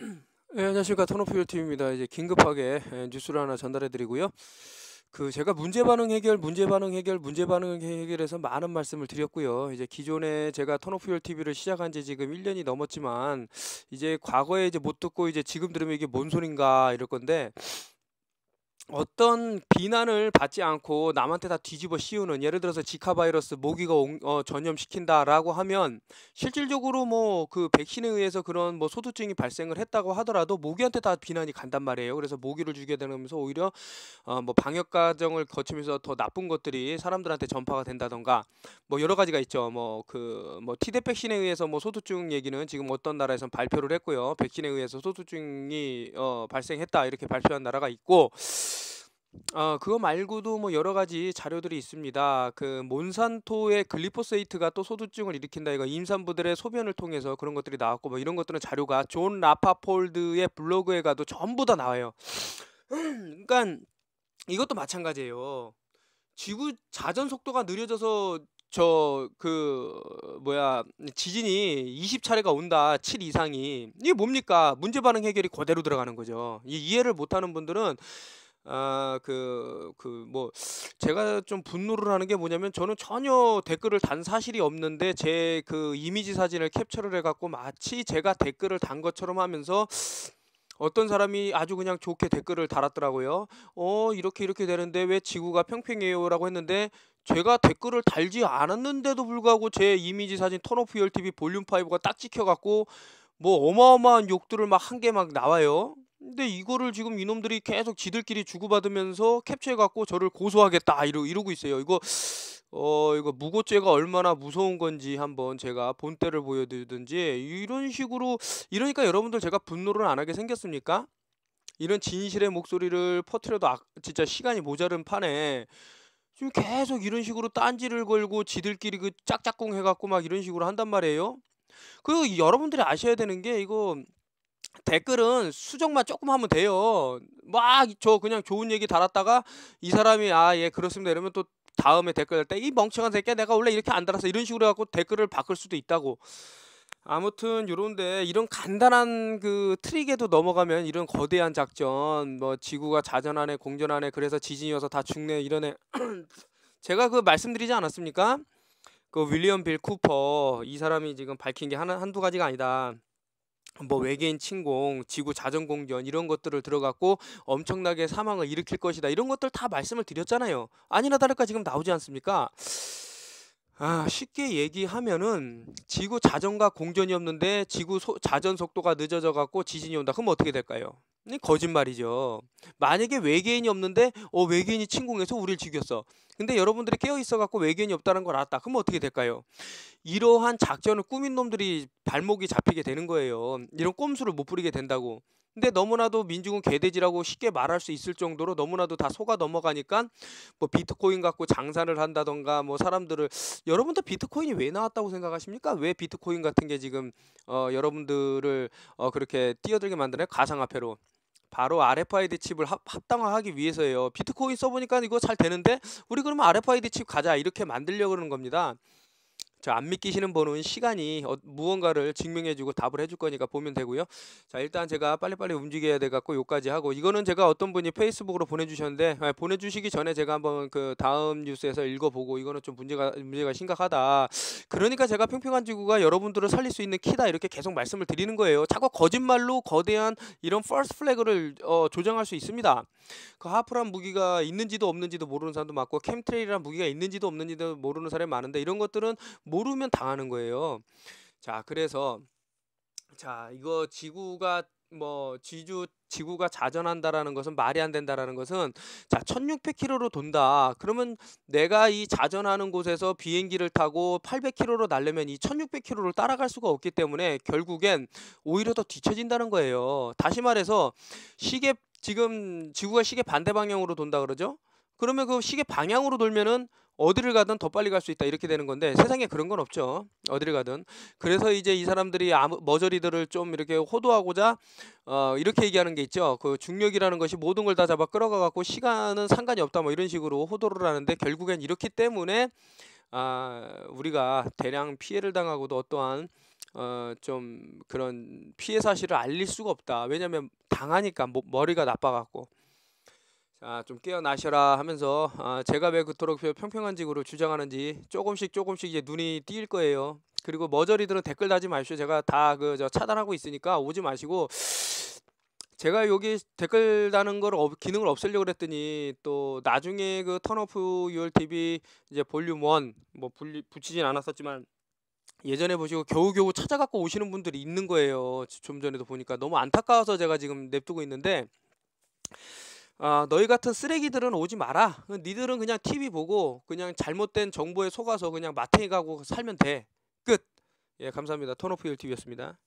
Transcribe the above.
네, 안녕하십니까 토너프유 팀입니다. 이제 긴급하게 예, 뉴스를 하나 전달해 드리고요. 그 제가 문제 반응 해결, 문제 반응 해결, 문제 반응 해결해서 많은 말씀을 드렸고요. 이제 기존에 제가 턴오프열 TV를 시작한 지 지금 1년이 넘었지만 이제 과거에 이제 못 듣고 이제 지금 들으면 이게 뭔 소린가 이럴 건데 어떤 비난을 받지 않고 남한테 다 뒤집어 씌우는 예를 들어서 지카 바이러스 모기가 옹- 어, 전염시킨다라고 하면 실질적으로 뭐 그 백신에 의해서 그런 뭐 소두증이 발생을 했다고 하더라도 모기한테 다 비난이 간단 말이에요. 그래서 모기를 죽여야 되면서 오히려 어, 뭐 방역 과정을 거치면서 더 나쁜 것들이 사람들한테 전파가 된다던가 뭐 여러 가지가 있죠. 뭐 그뭐 Tdap 백신에 의해서 뭐 소두증 얘기는 지금 어떤 나라에선 발표를 했고요. 백신에 의해서 소두증이 어, 발생했다 이렇게 발표한 나라가 있고 어 그거 말고도 뭐 여러 가지 자료들이 있습니다. 그 몬산토의 glyphosate가 또 소두증을 일으킨다. 이거 임산부들의 소변을 통해서 그런 것들이 나왔고 뭐 이런 것들은 자료가 Jon Rappoport의 블로그에 가도 전부 다 나와요. 그러니까 이것도 마찬가지예요. 지구 자전 속도가 느려져서 저 그 뭐야 지진이 20차례가 온다 7 이상이 이게 뭡니까 문제 반응 해결이 그대로 들어가는 거죠 이 이해를 못하는 분들은 아그 그 뭐 제가 좀 분노를 하는 게 뭐냐면 저는 전혀 댓글을 단 사실이 없는데 제 그 이미지 사진을 캡처를 해갖고 마치 제가 댓글을 단 것처럼 하면서 어떤 사람이 아주 그냥 좋게 댓글을 달았더라고요. 어 이렇게 이렇게 되는데 왜 지구가 평평해요라고 했는데 제가 댓글을 달지 않았는데도 불구하고 제 이미지 사진 턴오프 열TV 볼륨 5가 딱 찍혀갖고 뭐 어마어마한 욕들을 막 한 개 막 나와요. 근데 이거를 지금 이놈들이 계속 지들끼리 주고받으면서 캡처해갖고 저를 고소하겠다 이러, 이러고 있어요. 이거 어 이거 무고죄가 얼마나 무서운 건지 한번 제가 본때를 보여드리든지 이런 식으로 이러니까 여러분들 제가 분노를 안 하게 생겼습니까? 이런 진실의 목소리를 퍼트려도 아, 진짜 시간이 모자른 판에 지금 계속 이런 식으로 딴지를 걸고 지들끼리 그 짝짝꿍 해갖고 막 이런 식으로 한단 말이에요. 그리고 여러분들이 아셔야 되는 게 이거 댓글은 수정만 조금 하면 돼요. 막 저 그냥 좋은 얘기 달았다가 이 사람이 아 예 그렇습니다 이러면 또 다음에 댓글 달때이 멍청한 새끼야 내가 원래 이렇게 안 달았어 이런 식으로 해갖고 댓글을 바꿀 수도 있다고. 아무튼 요런데 이런 간단한 그 트릭에도 넘어가면 이런 거대한 작전 뭐 지구가 자전하네 공전하네 그래서 지진이 어서 다 죽네 이러네 제가 그 말씀드리지 않았습니까? 그 윌리엄 빌 쿠퍼 이 사람이 지금 밝힌 게 하나 한두 가지가 아니다. 뭐 외계인 침공, 지구 자전 공전 이런 것들을 들어갔고 엄청나게 사망을 일으킬 것이다. 이런 것들 다 말씀을 드렸잖아요. 아니나 다를까 지금 나오지 않습니까? 아, 쉽게 얘기하면은 지구 자전과 공전이 없는데 지구 소, 자전 속도가 늦어져 갖고 지진이 온다. 그럼 어떻게 될까요? 이 거짓말이죠. 만약에 외계인이 없는데 어 외계인이 침공해서 우리를 죽였어. 근데 여러분들이 깨어 있어 갖고 외계인이 없다는 걸 알았다. 그럼 어떻게 될까요? 이러한 작전을 꾸민 놈들이 발목이 잡히게 되는 거예요. 이런 꼼수를 못 부리게 된다고. 근데 너무나도 민중은 개돼지라고 쉽게 말할 수 있을 정도로 너무나도 다 속아 넘어가니까 뭐 비트코인 갖고 장사를 한다던가 뭐 사람들을 여러분들 비트코인이 왜 나왔다고 생각하십니까? 왜 비트코인 같은 게 지금 어 여러분들을 어 그렇게 뛰어들게 만드는 가상화폐로 바로 RFID 칩을 합, 합당화하기 위해서예요. 비트코인 써보니까 이거 잘 되는데 우리 그러면 RFID 칩 가자 이렇게 만들려고 그러는 겁니다. 저안 믿기시는 분은 시간이 어, 무언가를 증명해주고 답을 해줄 거니까 보면 되고요. 자 일단 제가 빨리빨리 움직여야 돼 갖고 요까지 하고 이거는 제가 어떤 분이 페이스북으로 보내주셨는데 아, 보내주시기 전에 제가 한번 그 다음 뉴스에서 읽어보고 이거는 좀 문제가 문제가 심각하다. 그러니까 제가 평평한 지구가 여러분들을 살릴 수 있는 키다 이렇게 계속 말씀을 드리는 거예요. 자꾸 거짓말로 거대한 이런 false flag를 어, 조정할 수 있습니다. 그 HAARP란 무기가 있는지도 없는지도 모르는 사람도 많고 chemtrail이란 무기가 있는지도 없는지도 모르는 사람이 많은데 이런 것들은 모르면 당하는 거예요. 자, 그래서 자, 이거 지구가 뭐 지주 지구가 자전한다라는 것은 말이 안 된다라는 것은 자 1600km로 돈다. 그러면 내가 이 자전하는 곳에서 비행기를 타고 800km로 날려면 이 1600km를 따라갈 수가 없기 때문에 결국엔 오히려 더 뒤처진다는 거예요. 다시 말해서 시계 지금 지구가 시계 반대 방향으로 돈다 그러죠? 그러면 그 시계 방향으로 돌면은 어디를 가든 더 빨리 갈 수 있다 이렇게 되는 건데 세상에 그런 건 없죠. 어디를 가든. 그래서 이제 이 사람들이 아무 머저리들을 좀 이렇게 호도하고자 어 이렇게 얘기하는 게 있죠. 그 중력이라는 것이 모든 걸 다 잡아 끌어가 갖고 시간은 상관이 없다 뭐 이런 식으로 호도를 하는데 결국엔 이렇기 때문에 아 우리가 대량 피해를 당하고도 어떠한 어 좀 그런 피해 사실을 알릴 수가 없다. 왜냐면 당하니까 뭐 머리가 나빠 갖고. 자, 좀 깨어나셔라 하면서 아, 제가 왜 그토록 평평한 지구를 주장하는지 조금씩 조금씩 이제 눈이 띄일 거예요. 그리고 머저리들은 댓글 달지 마십시오. 제가 다 그 저 차단하고 있으니까 오지 마시고 제가 여기 댓글 다는 걸 업- 기능을 없애려고 그랬더니 또 나중에 그 Turn Off Your TV 이제 볼륨 1뭐 붙이진 않았었지만 예전에 보시고 겨우겨우 찾아갖고 오시는 분들이 있는 거예요. 좀 전에도 보니까 너무 안타까워서 제가 지금 냅두고 있는데 아, 너희 같은 쓰레기들은 오지 마라. 니들은 그냥 TV 보고 그냥 잘못된 정보에 속아서 그냥 마탱이 가고 살면 돼. 끝. 예, 감사합니다. 턴오프 유얼 TV였습니다.